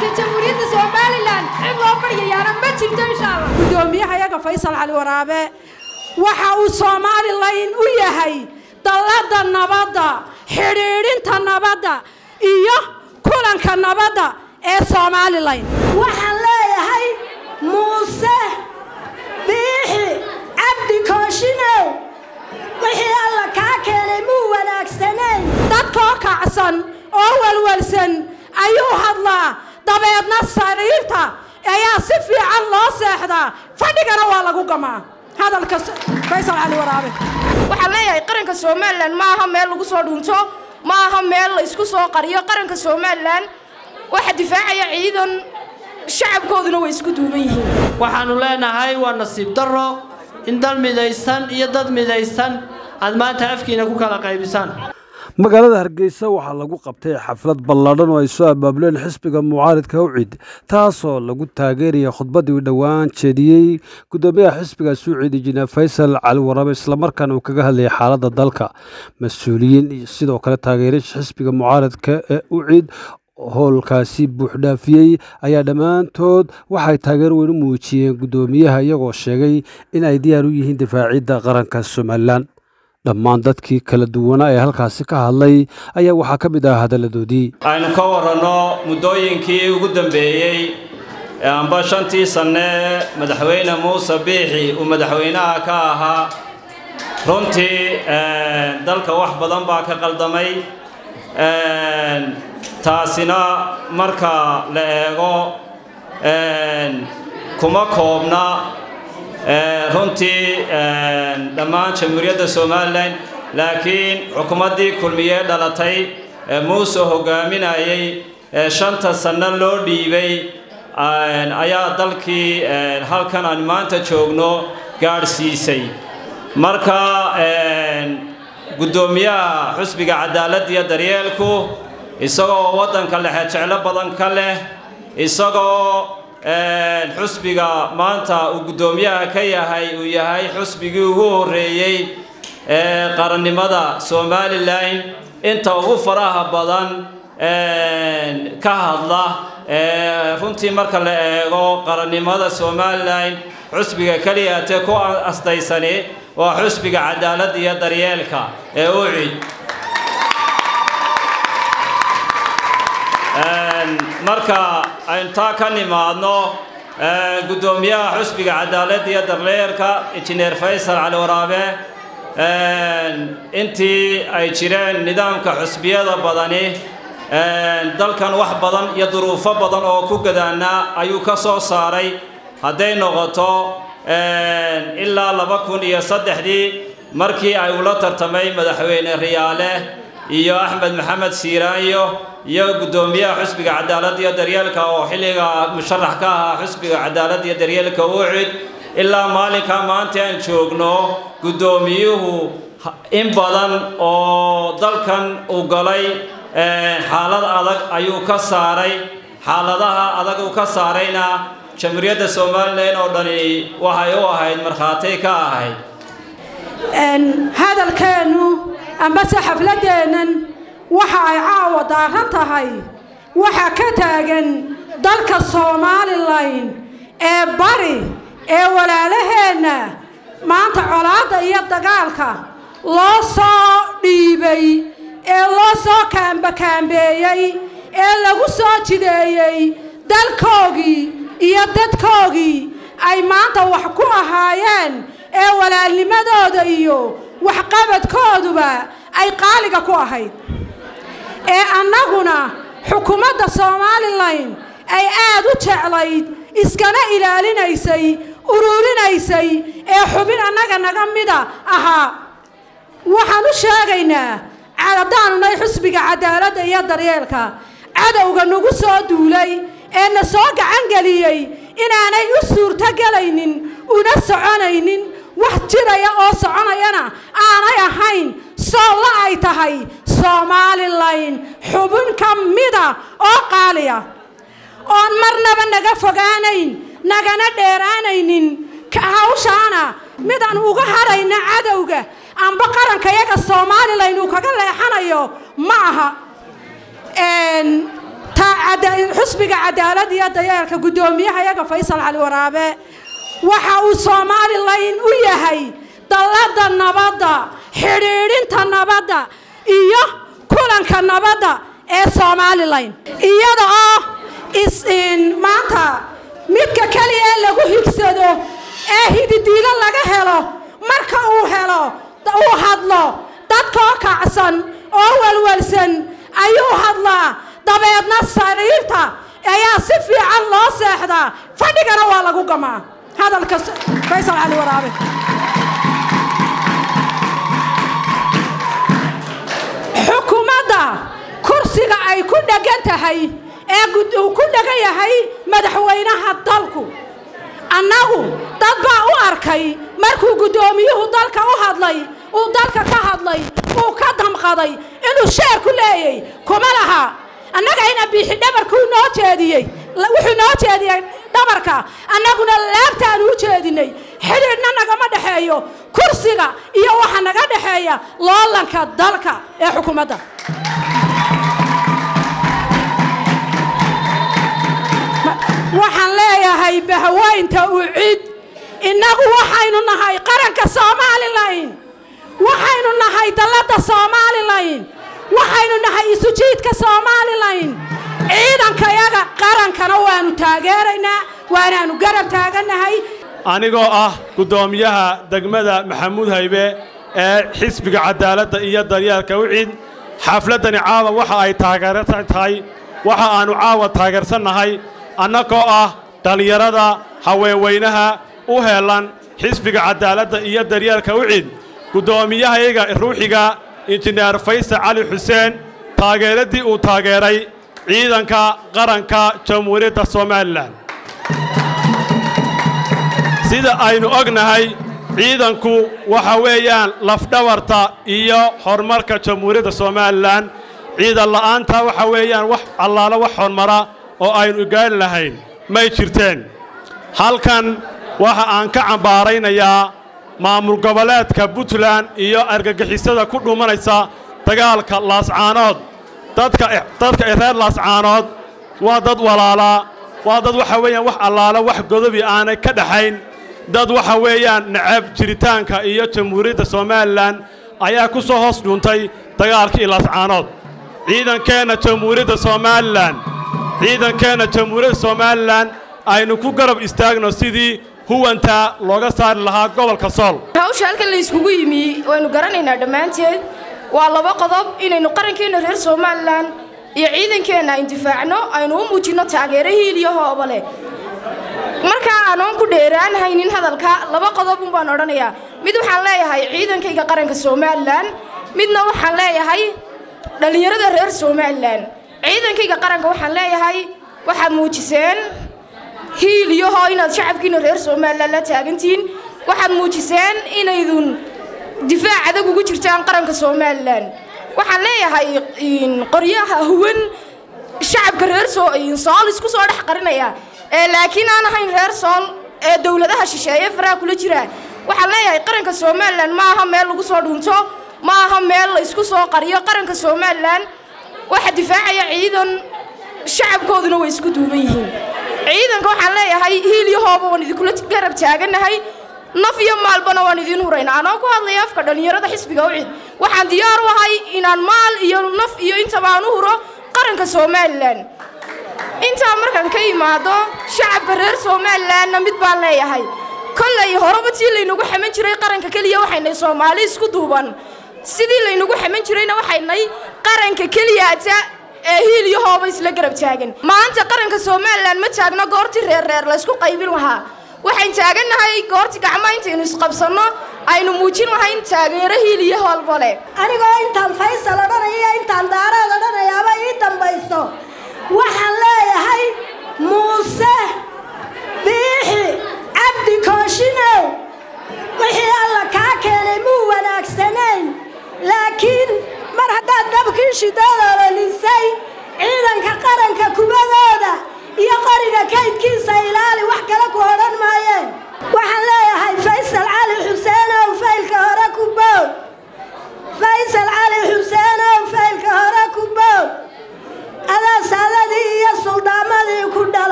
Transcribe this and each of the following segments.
calanka jamhuuriyadda somalilan cid loo baryayaana ma jirto insha allah gudoomiyahayaga faysal cali waraabe waxa uu somalilan u yahay dallada nabadda xidhiidhinta nabadda iyo kulanka nabadda ee somalilan waxaan leeyahay muuse biixi cabdi kooshinow wixii alla kaa keenay muu wanaagsanayn. Dadkoo kacsan oo walwalsan ayuu hadlaa dabeedna sariirta ayaa si fiican loo seexdaa. Fadhigana waa lagu gamaa. Hadalka faysal cali waraabe. Waxaan leeyahay qaranka somalilan ma aha meel lagu soo dhuunto ma aha meel la isku soo qariyo. Qaranka somalilan waxa difaacaya ciidan shacabkooduna way isku duuban yihiin. Waxaannu leenahay waa nasiib darro. In dal midaysan iyo dad midaysan aad maanta afkiina ku kala qaybisaan magaalada hargeysa waxaa lagu qabtay xaflad ballaadhan oo ay soo abaabuleen xisbiga mucaaridka ucid taasoo lagu taageeraya khudbaddii dhowaan jeediyey guddoomiyaha xisbigaas ucid injineer faysal cali waraabe islamarkaana uu kaga hadlayay xaaladda dalka. Mas'uuliyiin iyo sidoo kale taageerasha xisbiga mucaaridka ee ucid howlkaasi buuxdhaafiyey ayaa dhammaantood waxay taageer weyn u muujiyeen guddoomiyaha iyagoo sheegay in ay diyaar u yihiin difaacidda qaranka somalilan dhammaan dadkii kala duwanaa ee halkaasi ka hadlay ayaa waxaa ka mid ah hadalladoodii aynu ka waranno muddooyinkii ugu dambeeyey amba shantii sanne madaxweyne muuse biixi uu madaxweynaha ka ahaa. Runtii dalka wax badan baa ka qaldamay. Taasina marka la eego. Kuma koobna runtii dhammaan jamhuuriyadda somalilan laakiin xukuumaddii kulmiyee dhalatay ee muuse hogaaminayay shanta sanno loo dhiibay ayaa dalkii halkan aan maanta joogno gaadhsiisay. Marka guddoomiyaha xusbiga cadaaladda iyo daryeelku isagoo waddanka lexejeclo badan ka leh isagoo xusbiga maanta uu guddoomiyaha ka yahay uu yahay xusbigii ugu horreeyey ee qarannimada somalilan inta ugu faraha badan ka hadla runtii marka la eego qarannimada somalilan xusbiga keliyaate ku astaysani waa xusbiga cadaaladda iyo daryeelka ee ucid marka aynu taa ka nimaadno guddoomiyaha xusbiga cadaaladda iyo daryeelka injineer faysal cali waraabe. Intii ay jireen nidaamka xusbiyada badani dalkan wax badan iyo duruufo badan oo ku gadaanaa ayuu ka soo saaray. Hadday noqoto ilaa laba kun iyo saddexdii markii ay ula tartamay madaxweyne riyaale iyo axmed maxamed siiraanyo iyo guddoomiyaha xusbiga cadaaladda iyo daryeelka oo xilliga musharax ka ahaa xusbiga cadaaladda iyo daryeelka ucid ilaa maalinka maanta aan joogno guddoomiyuhu in badan oo dalkan uu galay xaalad adag ayuu ka saaray. Xaaladaha adag uu ka saarayna jamhuuriyadda somalilan oo dhani waxay u ahayd markhaati ka ahayd. Hadalkeennu ambase xafladdeennan waxa ay caawa daaran tahay waxa ka taagan dalka somalilan ee bari ee walaalaheenna maanta colaadda iyo dagaalka loo soo dhiibay ee loo soo kaambakaambeeyey ee lagu soo jideeyey dalkoogii iyo dadkoogii ay maanta wax ku ahaayeen ee walaalnimadooda iyo waxqabadkooduba ay qaaliga ku ahayd. Ee annaguna xukuumadda somalilan ay aad u jeclayd iskana ilaalinaysay ururinaysay ee xubin annaga naga mida ahaa. Waxaan u sheegaynaa haddaanu nahay xusbiga cadaaladda iyo daryeelka cadowga nagu soo duulay ee na soo gacangeliyey inaanay u suurtogelaynin una soconaynin wax jiraya oo soconayana aanay ahayn. Soolla ay tahay somalilan xubin ka mida oo qaaliya. Oon marnaba naga fogaanayn nagana dheeraanaynin. Hawshaana midaan uga hadhayna cadowga amba qarankayaga somalilan uu kaga leexanayo ma aha. Xusbiga cadaalad iyo dayeelka guddoomiyaha yaga faysal cali waraabe waxa uu somalilan u yahay dallada nabadda xidhiidhinta nabadda iyo kulanka nabadda ee somalilan iyada oo maanta midka keliya ee lagu higsado ee hididiilo laga helo marka uu helo uu hadlo dadkoo kacsan oo walwalsan ayuu hadlaa. Dabeedna sariirta ayaa si fiican loo seexdaa fadhigana waa lagu gamaa hadalka faysal cali waraabe xukuumadda kursiga ay ku dhegan tahay ee uu ku dhegan yahay madaxweynaha dalku annagu dad baa u arkay markuu guddoomiyuhu dalka u hadlay uu dalka ka hadlay uu ka damqaday inuu sheer ku leeyay kuma laha annaga ina biixi dhabarkuu noo jeediyey wuxuu noo jeediyey dhabarka. Annaguna laabtaanu u jeedinay. Xidhiidhna nagama dhexeeyo kursiga iyo waxa naga dhexeeya loolanka dalka ee xukuumadda. Waxaan leeyahay bahweynta u cid. Innagu waxaynu nahay qaranka somalilan waxaynu nahay dalladda somalilan waxaynu nahay isujiidka somalilan ciidankayaga qarankana waanu taageeraynaa waanaanu garab taagannahay anigoo ah guddoomiyaha degmada maxamuud haybe ee xisbiga cadaaladda iyo daryeelka wicid xafladdani caawa waxa ay taageersan tahay waxa aannu caawa taageersannahay annagoo ah dhallinyarada haweenweynaha u heellan xisbiga cadaaladda iyo daryeelka wicid guddoomiyahayaga ruuxiga injineer faysal cali xuseen taageeraddii uu taageeray ciidanka qaranka jamhuuriyadda somalilan. Sida aynu ognahay ciidanku waxa weeyaan lafdhabarta iyo horumarka jamhuuriyadda somalilan. Ciidan la'aanta waxa weeyaan wax allaala wax horumara oo aynu gaari lahayn. May jirteen. Halkan waxa aan ka cambaaraynayaa maamul goboleedka puntland iyo argagixisada ku dhumanaysa dagaalka laascaanood dadka dadka reer laascaanood waa dad walaalaa waa dad waxa weeyaan wax allaala wax godobi aanay ka dhaxayn. Dad waxa weeyaan necab jiritaanka iyo jamhuuriyadda somalilan ayaa ku soo hoos dhuuntay dagaalkii laascaanood ciidankeenna jamhuuriyadda somalilan ciidankeenna jamhuuriyadda somalilan aynu ku garab istaagno sidii huwanta looga saari lahaa gobolka sool. Hawsha halkan la iskugu yimi waynu garanaynaa dhammaanteed waa laba qodob inaynu qarankeenna reer somalilan iyo ciidankeenna indifaacno aynu u muujinno taageero hiil iyo hooba leh. Markaa aanoon ku dheeraan haynin hadalka laba qodob un baan odhanayaa. Mid waxaan leeyahay ciidankayga qaranka somalilan midna waxaan leeyahay dhallinyarada reer somalilan ciidankayga qaranka waxaan leeyahay waxaad muujiseen hiil iyo hoo inaad shacabkiina reer somalilan la taagantihiin waxaad muujiseen inaydun difaac adag ugu jirtaan qaranka somalilan. Waxaan leeyahay qoryaha huwan shacabka reer sool isku soo dhex qarinaya. Ee laakiin aan ahayn reer sool ee dowladaha shisheeye faraha kula jira. Waxaan leeyahay qaranka somalilan ma aha meel lagu soo dhunto ma aha meel la isku soo qariyo. Qaranka somalilan waxa difaacaya ciidan shacabkooduna way isku duuban yihiin. Ciidanka waxaan leeyahay hiil iyo hooba waan idinkula garab taaganahay naf iyo maalbana waan idiin huraynaa. Anoo ku hadlaya afka dhallinyarada xisbiga ucid waxaan diyaar u ahay inaan maal iyo naf iyo intaba aan u huro qaranka somalilan intaa markaan ka imaado shacabka reer somalilanna mid baan leeyahay. Kollay horeba tii laynagu xaman jiray qaranka keliya waxaynay soomaali isku duuban. Sidii laynagu xaman jirayna waxaynay qaranka keliyaata ee hiil iyo hooba isla garab taagan. Maanta qaranka somalilan ma taagno goortii reerreer laysku qaybin lahaa waxayn taagannahay goortii gacmaa intaynu isqabsanno aynu muujin lahayn taageero hiil iyo hoolba leh anigoo intaan faysal odhanaya intaan daaraad odhanayaaba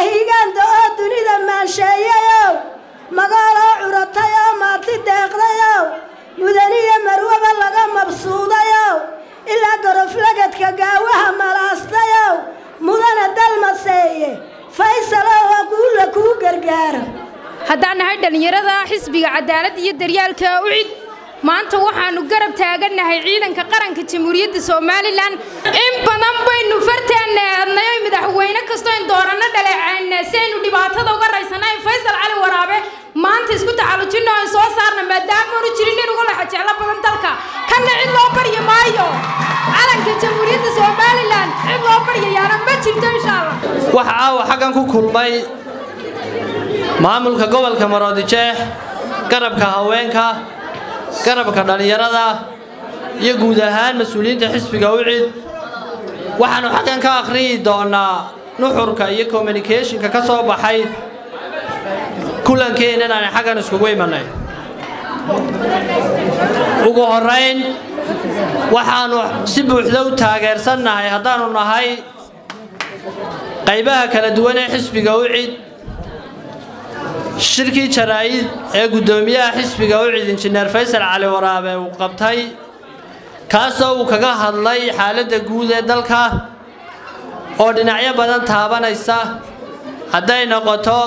mahigaanta oo dunida maansheeyayow magaaloo curatay oo maati deeqdayow mudaniyo marwaba laga mabsuudayow ilaa goroflagadka gaawaha malaastayow mudana dalmaseeye faysalow oo guulla kuu gargaaro. Haddaan nahay dhallinyarada xisbiga cadaaladda iyo daryaalka ucid maanta waxaannu garab taagannahay ciidanka qaranka jamhuuriyadda somalilan badan baynu farteenna eednay oy madaxweyne kastoo in dooranno dhaleeceenne si aynu dhibaatada uga raysanayn faysal cali waraabe. Maanta isku tacallujinno ay soo saarna maadaamaanu jirin in lexa jeclo badan dalka. Kanna cid loo baryi maayo. Calanka jamhuuriyadda somalilan cid loo baryayaana ma jirto insha allah waxa caawa xaggan ku kulmay maamulka gobolka maroodijeex garabka haweenka garabka dhallinyarada iyo guud ahaan mas'uuliyiinta xisbiga ucid waxaannu xaggan ka akhriyi doonnaa nuxurka iyo communicationka ka soo baxay kulankeenna inaanay xaggan iskugu imanay. Ugu horrayn waxaannu si buuxda u taageersannahay haddaannu nahay qaybaha kala duwan ee xisbiga ucid shirkii jaraa'id ee guddoomiyaha xisbiga ucid injineer faysal cali waraabe uu qabtay kaasoo uu kaga hadlay xaaladda guud ee dalka. Oo dhinacyo badan taabanaysa. Hadday noqoto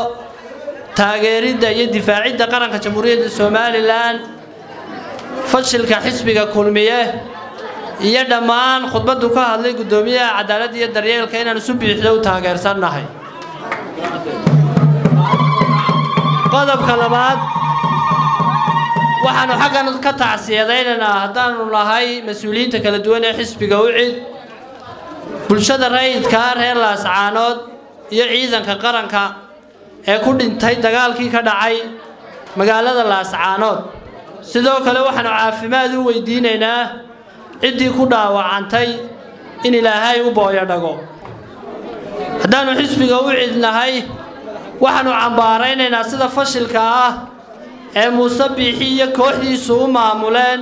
taageeridda iyo difaacidda qaranka jamhuuriyadda somalilan fashilka xisbiga kulmiye iyo dhammaan khudbaddu ka hadlay guddoomiyaha cadaaladda iyo daryeelka inaanu si biixda u taageersannahay. Qodobka labaad waxaannu xaggan ka tacsiyadaynaynaa haddaannu nahay mas'uuliyiinta kala duwan ee xisbiga ucid bulshada rayidkaa reer laascaanood iyo ciidanka qaranka ee ku dhintay dagaalkii ka dhacay magaalada laascaanood. Sidoo kale waxaannu caafimaad u weydiinaynaa ciddii ku dhaawacantay in ilaahay u booyo dhago. Haddaannu xisbiga ucid nahay waxaannu cambaaraynaynaa sida fashilka ah ee muuse biixi iyo kooxdiisu u maamuleen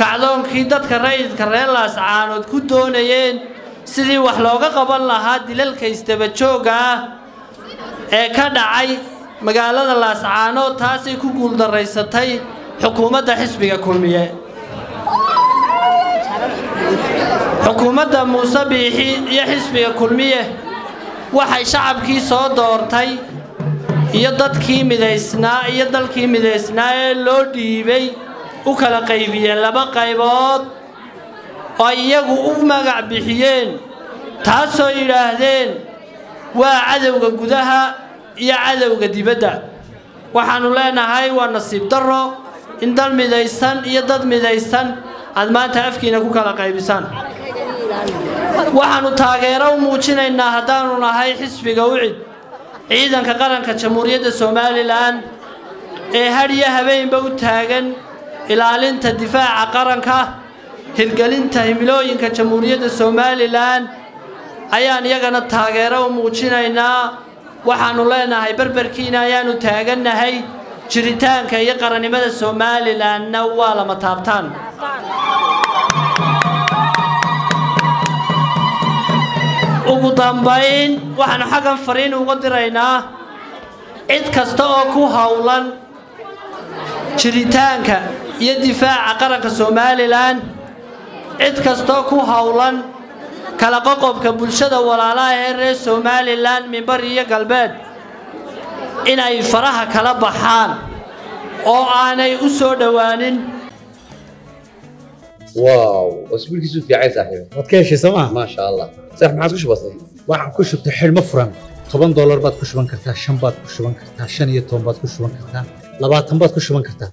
kacdoonkii dadka rayidka reer laascaanood ku doonayeen sidii wax looga qaban lahaa dilalka isdabajoogga ah ee ka dhacay magaalada laascaanood taasay ku guuldaraysatay xukuumadda xisbiga kulmiye. Xukuumadda muuse biixi iyo xisbiga kulmiye waxay shacabkii soo doortay iyo dadkii midaysnaa iyo dalkii midaysnaa ee loo dhiibay u kala qaybiyeen laba qaybood oo iyagu u magac bixiyeen taasoo yidhaahdeen waa cadowga gudaha iyo cadowga dibadda. Waxaannu leenahay waa nasiib darro in dal midaysan iyo dad midaysan aad maanta afkiina ku kala qaybisaan. Waxaannu taageero u muujinaynaa haddaannu nahay xisbiga ucid ciidanka qaranka jamhuuriyadda somalilan ee hadhiyo habeenba u taagan ilaalinta difaaca qaranka hirgelinta himilooyinka jamhuuriyadda somalilan ayaan iyagana taageero u muujinaynaa waxaannu leenahay berberkiina ayaannu taagannahay jiritaanka iyo qarannimada somalilanna waa lama taabtaan ugu dambayn waxaannu xaggan fariin uga diraynaa cid kasta oo ku howlan jiritaanka iyo difaaca qaranka somalilan cid kastoo ku howlan kala qoqobka bulshada walaalaha ee reer somalilan mimbar iyo galbeed inay faraha kala baxaan oo aanay u soo dhowaanin واو واسبوع كيسو في عايز صاحبي waad ka heshay sooma ما شاء الله seex maxaad ku shubatay waxaan ku shubtay xidhmo furan. Toban dollar baad ku shuban kartaa shan baad ku shuban kartaa shan iyo toban baad ku shuban kartaa labaatan baad ku shuban kartaa.